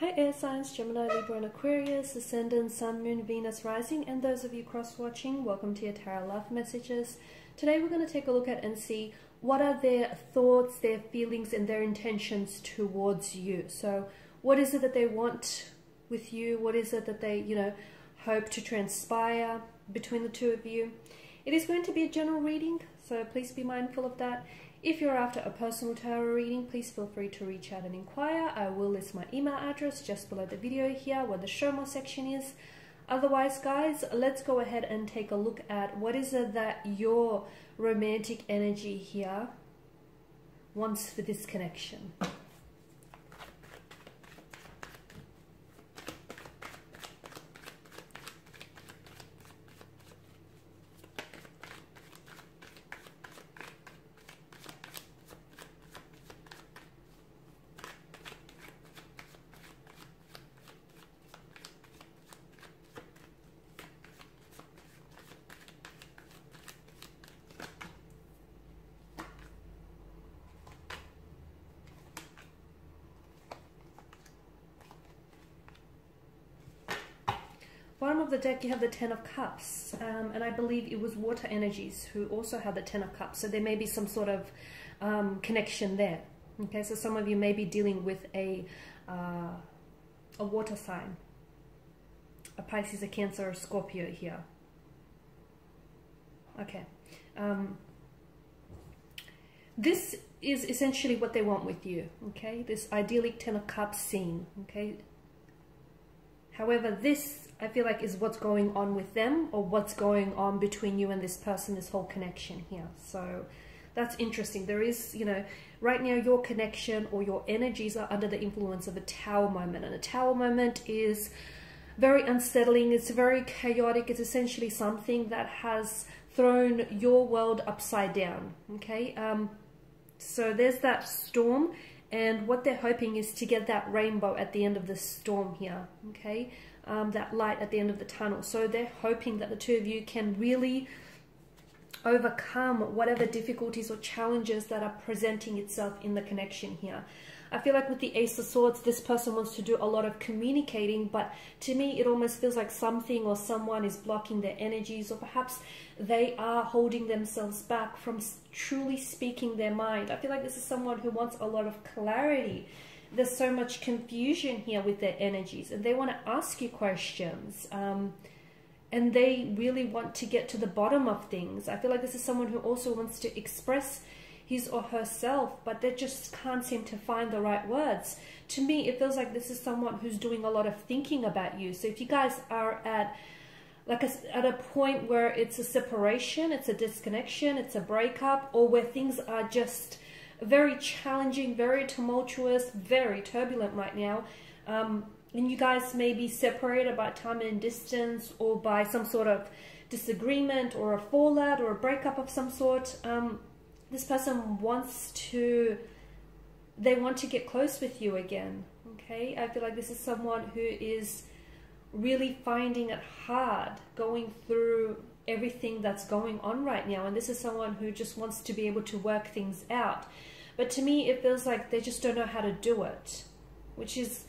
Hi air signs, Gemini, Libra and Aquarius, Ascendant, Sun, Moon, Venus, Rising, and those of you cross-watching, welcome to your Tarot Love Messages. Today we're going to take a look at and see what are their thoughts, their feelings, and their intentions towards you. So what is it that they want with you? What is it that they, you know, hope to transpire between the two of you? It is going to be a general reading, so please be mindful of that. If you're after a personal tarot reading, please feel free to reach out and inquire. I will list my email address just below the video here where the show more section is. Otherwise, guys, let's go ahead and take a look at what is it that your romantic energy here wants for this connection. bottom the deck you have the ten of cups um, and i believe it was water energies who also have the ten of cups so there may be some sort of um, connection there. Okay so some of you may be dealing with a uh, a water sign. A pisces a cancer a scorpio here. Okay um, this is essentially what they want with you okay? This idyllic ten of cups scene okay however this I feel like is what's going on with them or what's going on between you and this person, this whole connection here. So that's interesting. There is, you know, right now your connection or your energies are under the influence of a tower moment. And a tower moment is very unsettling. It's very chaotic. It's essentially something that has thrown your world upside down. Okay. Um, so there's that storm and what they're hoping is to get that rainbow at the end of the storm here. Okay um, that light at the end of the tunnel. So they're hoping that the two of you can really overcome whatever difficulties or challenges that are presenting itself in the connection here. I feel like with the Ace of Swords, this person wants to do a lot of communicating, but to me, it almost feels like something or someone is blocking their energies, or perhaps they are holding themselves back from truly speaking their mind. I feel like this is someone who wants a lot of clarity there's so much confusion here with their energies and they want to ask you questions um, and they really want to get to the bottom of things. I feel like this is someone who also wants to express his or herself, but they just can't seem to find the right words. To me, it feels like this is someone who's doing a lot of thinking about you. So if you guys are at like a, at a point where it's a separation, it's a disconnection, it's a breakup, or where things are just very challenging, very tumultuous, very turbulent right now. Um, and you guys may be separated by time and distance or by some sort of disagreement or a fallout or a breakup of some sort. Um, this person wants to, they want to get close with you again. Okay, I feel like this is someone who is really finding it hard going through everything that's going on right now. And this is someone who just wants to be able to work things out. But to me, it feels like they just don't know how to do it, which is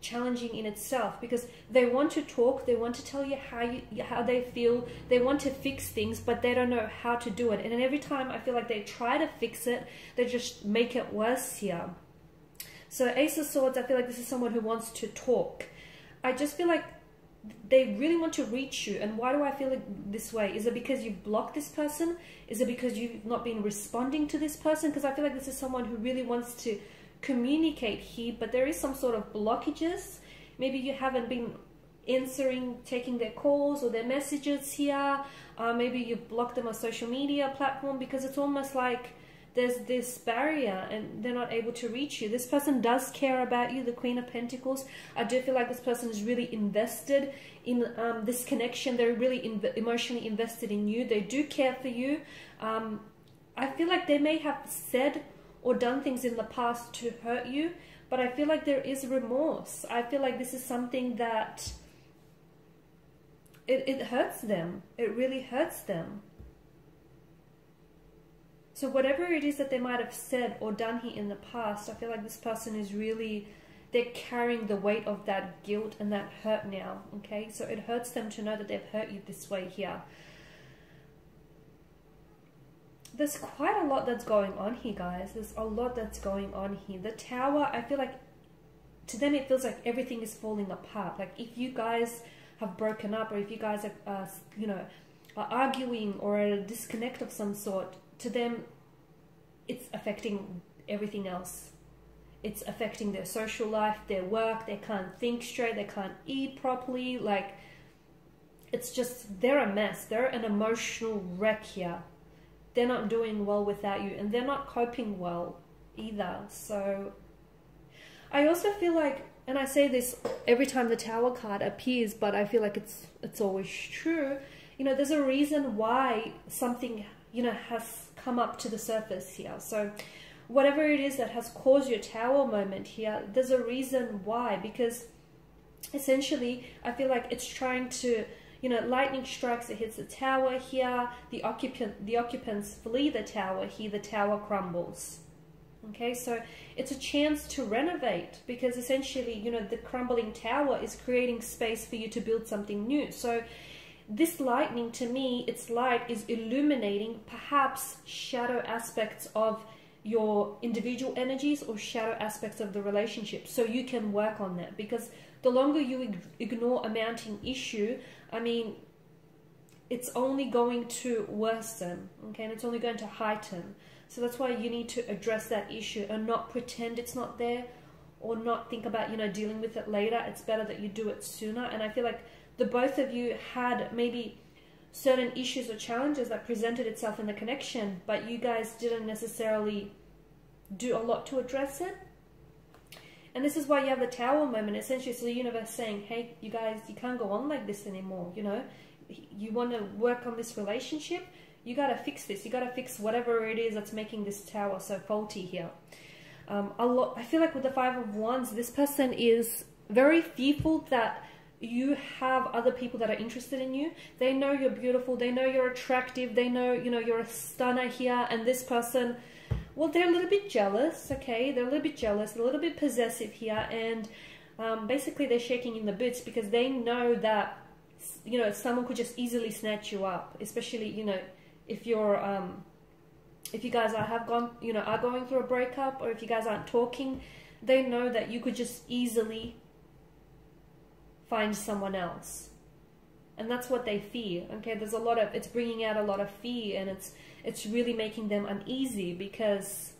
challenging in itself because they want to talk, they want to tell you how you, how they feel, they want to fix things, but they don't know how to do it. And every time I feel like they try to fix it, they just make it worse here. So Ace of Swords, I feel like this is someone who wants to talk. I just feel like they really want to reach you. And why do I feel it this way? Is it because you blocked this person? Is it because you've not been responding to this person? Because I feel like this is someone who really wants to communicate here, but there is some sort of blockages. Maybe you haven't been answering, taking their calls or their messages here. Uh, maybe you blocked them on social media platform because it's almost like there's this barrier and they're not able to reach you. This person does care about you, the Queen of Pentacles. I do feel like this person is really invested in um, this connection. They're really in emotionally invested in you. They do care for you. Um, I feel like they may have said or done things in the past to hurt you, but I feel like there is remorse. I feel like this is something that it, it hurts them. It really hurts them. So whatever it is that they might have said or done here in the past, I feel like this person is really, they're carrying the weight of that guilt and that hurt now. Okay, so it hurts them to know that they've hurt you this way here. There's quite a lot that's going on here, guys. There's a lot that's going on here. The tower, I feel like to them it feels like everything is falling apart. Like if you guys have broken up or if you guys are, uh, you know, are arguing or a disconnect of some sort, to them it's affecting everything else. It's affecting their social life, their work, they can't think straight, they can't eat properly. Like, it's just, they're a mess. They're an emotional wreck here. They're not doing well without you, and they're not coping well either. So, I also feel like, and I say this every time the Tower card appears, but I feel like it's it's always true. You know, there's a reason why something you know has come up to the surface here. So whatever it is that has caused your tower moment here, there's a reason why. Because essentially, I feel like it's trying to, you know, lightning strikes, it hits the tower here, the occupant, the occupants flee the tower here, the tower crumbles. Okay, so it's a chance to renovate because essentially, you know, the crumbling tower is creating space for you to build something new. So this lightning to me its light is illuminating perhaps shadow aspects of your individual energies or shadow aspects of the relationship so you can work on that because the longer you ignore a mounting issue i mean it's only going to worsen okay and it's only going to heighten. So that's why you need to address that issue and not pretend it's not there or not think about you know dealing with it later. It's better that you do it sooner. And i feel like the both of you had maybe certain issues or challenges that presented itself in the connection, but you guys didn't necessarily do a lot to address it. And this is why you have the tower moment. Essentially, it's the universe saying, hey, you guys, you can't go on like this anymore. You know, you want to work on this relationship. You got to fix this. You got to fix whatever it is that's making this tower so faulty here. Um, a lot, I feel like with the Five of Wands, this person is very fearful that you have other people that are interested in you. They know you're beautiful. They know you're attractive. They know, you know, you're a stunner here. And this person, well, they're a little bit jealous, okay? They're a little bit jealous, a little bit possessive here. And um, basically they're shaking in the boots because they know that, you know, someone could just easily snatch you up, especially, you know, if you're, um, if you guys are, have gone, you know, are going through a breakup or if you guys aren't talking, they know that you could just easily find someone else and that's what they fear okay? There's a lot of it's bringing out a lot of fear and it's it's really making them uneasy because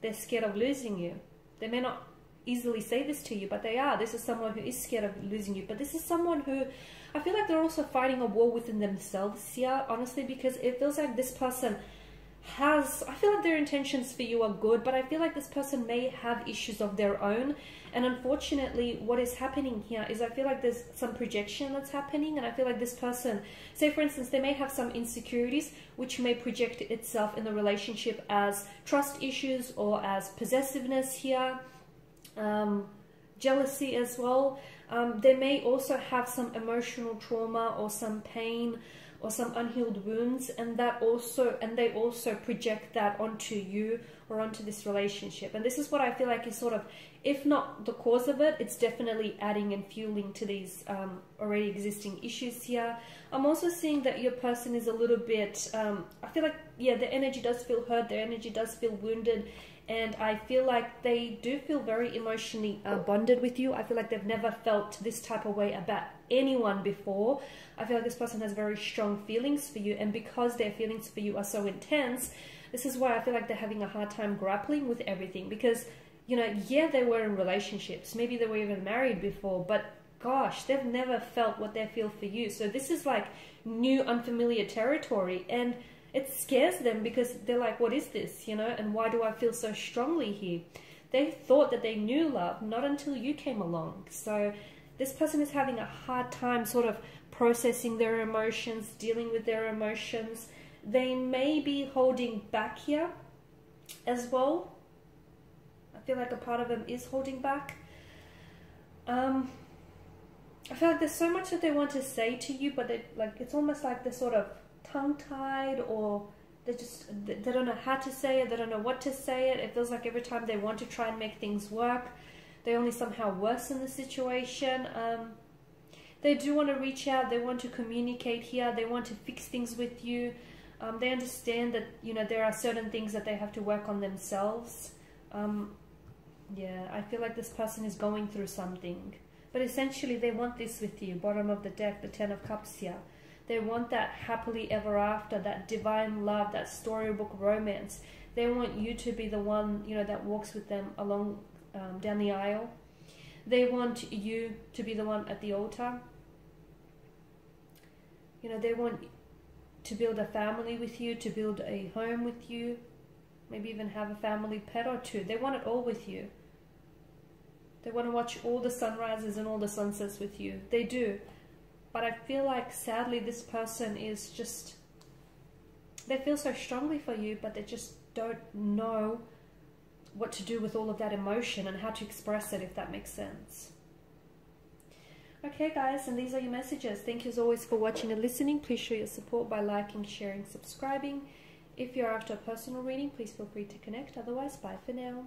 they're scared of losing you. They may not easily say this to you but they are. This is someone who is scared of losing you. But this is someone who i feel like they're also fighting a war within themselves here honestly because it feels like this person has I feel like their intentions for you are good, but I feel like this person may have issues of their own. And unfortunately, what is happening here is I feel like there's some projection that's happening, and I feel like this person, say for instance, they may have some insecurities which may project itself in the relationship as trust issues or as possessiveness here, um, jealousy as well. Um, they may also have some emotional trauma or some pain or some unhealed wounds and that also and they also project that onto you or onto this relationship and this is what i feel like is sort of if not the cause of it it's definitely adding and fueling to these um, already existing issues here i'm also seeing that your person is a little bit um, i feel like yeah the energy does feel hurt their energy does feel wounded and I feel like they do feel very emotionally uh, bonded with you. I feel like they've never felt this type of way about anyone before. I feel like this person has very strong feelings for you, and because their feelings for you are so intense, this is why I feel like they're having a hard time grappling with everything. Because, you know, yeah, they were in relationships, maybe they were even married before, but gosh, they've never felt what they feel for you. So this is like new, unfamiliar territory, and it scares them because they're like, what is this, you know, and why do I feel so strongly here? They thought that they knew love, not until you came along. So this person is having a hard time sort of processing their emotions, dealing with their emotions. They may be holding back here as well. I feel like a part of them is holding back. Um, I feel like there's so much that they want to say to you, but it, like it's almost like they're sort of tongue-tied or they just they don't know how to say it they don't know what to say it it feels like every time they want to try and make things work they only somehow worsen the situation. Um, they do want to reach out, they want to communicate here, they want to fix things with you. Um, they understand that you know there are certain things that they have to work on themselves. Um, yeah, I feel like this person is going through something, but essentially they want this with you. Bottom of the deck, the Ten of Cups here. They want that happily ever after, that divine love, that storybook romance. They want you to be the one you know that walks with them along um, down the aisle. They want you to be the one at the altar. You know, they want to build a family with you, to build a home with you, maybe even have a family pet or two. They want it all with you. They want to watch all the sunrises and all the sunsets with you. They do. But I feel like sadly this person is just they feel so strongly for you, but they just don't know what to do with all of that emotion and how to express it if that makes sense. Okay, guys, and these are your messages. Thank you as always for watching and listening. Please show your support by liking, sharing, subscribing. If you're after a personal reading, please feel free to connect. Otherwise, bye for now.